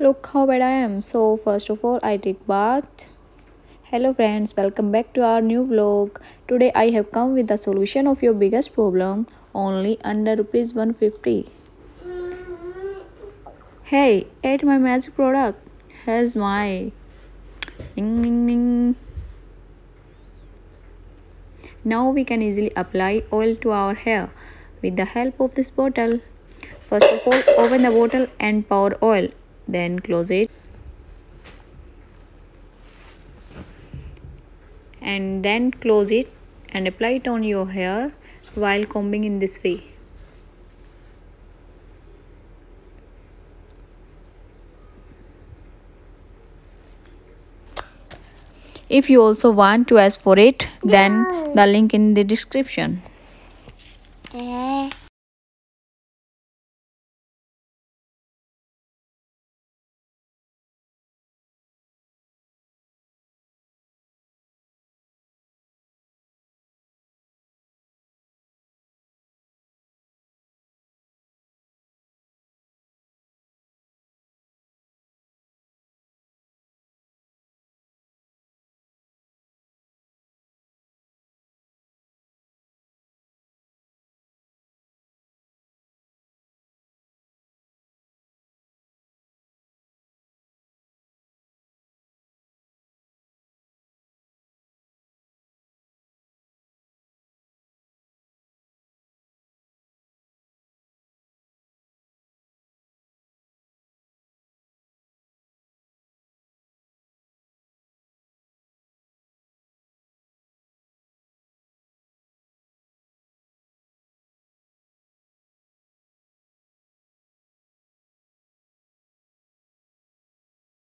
Look how bad I am. So first of all I take bath. Hello friends, welcome back to our new vlog. Today I have come with the solution of your biggest problem only under rupees 150. Hey, ate my magic product. Here's my ding ding ding. Now we can easily apply oil to our hair with the help of this bottle. First of all, open the bottle and pour oil then close it. And then close it and apply it on your hair while combing in this way. If you also want to ask for it then the link in the description